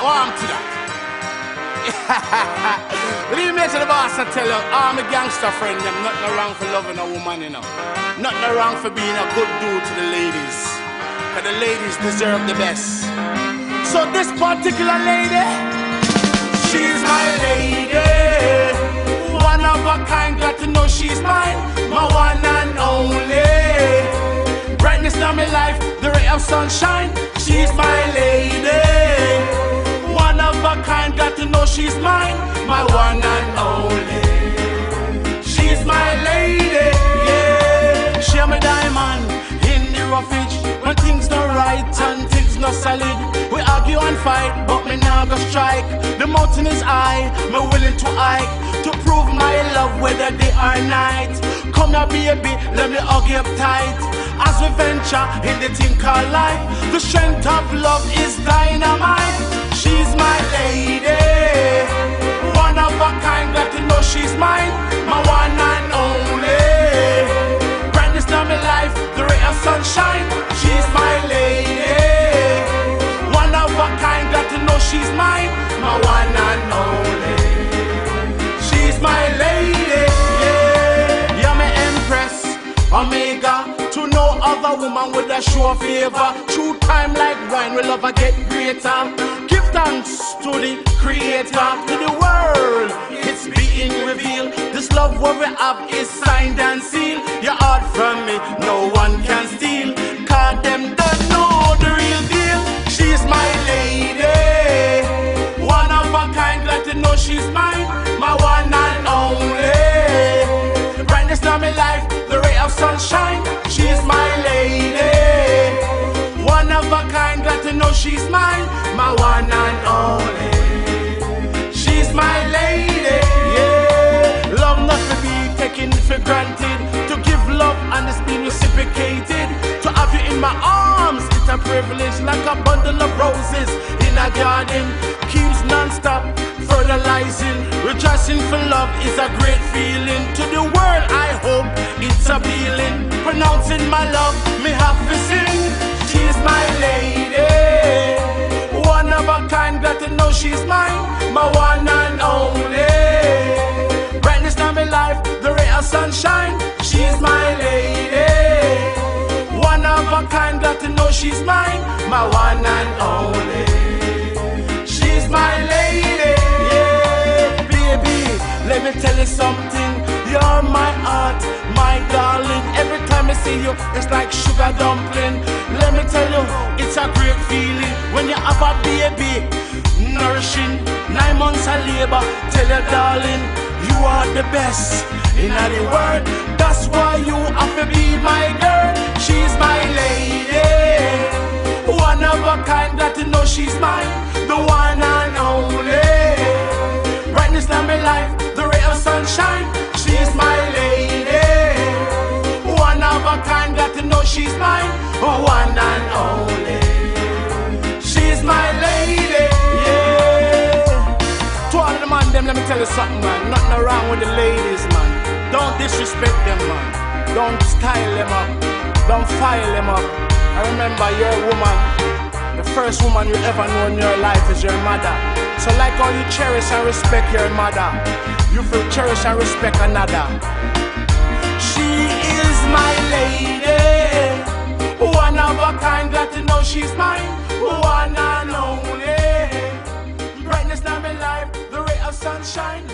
Oh, that, warm to that. Lee Major the boss and tell you, I'm a gangster friend, them nothing wrong for loving a woman, you know. Nothing wrong for being a good dude to the ladies. Cause the ladies deserve the best. So this particular lady, she's my lady. One of a kind, got to know she's mine. My one and only. Brightness in my life, the ray of sunshine. She's mine. My one and only. She's my lady, yeah. She my diamond in the roughage when things not right and things not solid. We argue and fight, but me now go strike. The mountain is high, me willing to hike to prove my love whether day or night. Come here, baby, let me hug you up tight. As we venture in the thing called life, the strength of love is dynamite. She's mine, my one and only. Brightness in my life, the ray of sunshine. She's my lady. One of a kind, got to know she's mine, my one and only. She's my lady, yeah. You're my empress, omega. To no other woman would I show favor. True time like wine, will her get greater. Give thanks to the creator, to the world. Have is signed and sealed. Your heart from me, no one can steal. Cause them don't know the real deal. She's my lady. One of a kind, glad to know she's mine. My one and only. Brightness in my life, the ray of sunshine. She's my lady. One of a kind, glad to know she's mine. My one and only. Granted. To give love and it's being reciprocated. To have you in my arms, it's a privilege. Like a bundle of roses in a garden. Keeps non-stop fertilizing. Rejoicing for love is a great feeling. To the world, I hope it's appealing. Pronouncing my love, me have to sing. She's my lady. One of a kind, got to know she's mine. She's mine. My one and only. She's my lady, yeah, baby. Let me tell you something. You're my heart, my darling. Every time I see you, it's like sugar dumpling. Let me tell you, it's a great feeling when you have a baby, nourishing. Nine months of labor. Tell your darling, you are the best in the world. That's why you have to be my girl. To know she's mine, the one and only. Brightness in my life, the ray of sunshine. She's my lady. One of a kind, got to know she's mine, the one and only. She's my lady, yeah. To all the man, them, let me tell you something, man. Nothing wrong with the ladies, man. Don't disrespect them, man. Don't style them up. Don't file them up. I remember you're a woman. The first woman you ever know in your life is your mother. So like how you cherish and respect your mother, you feel cherish and respect another. She is my lady. One of a kind, got to know she's mine. One and only. Brightness in my life, the ray of sunshine.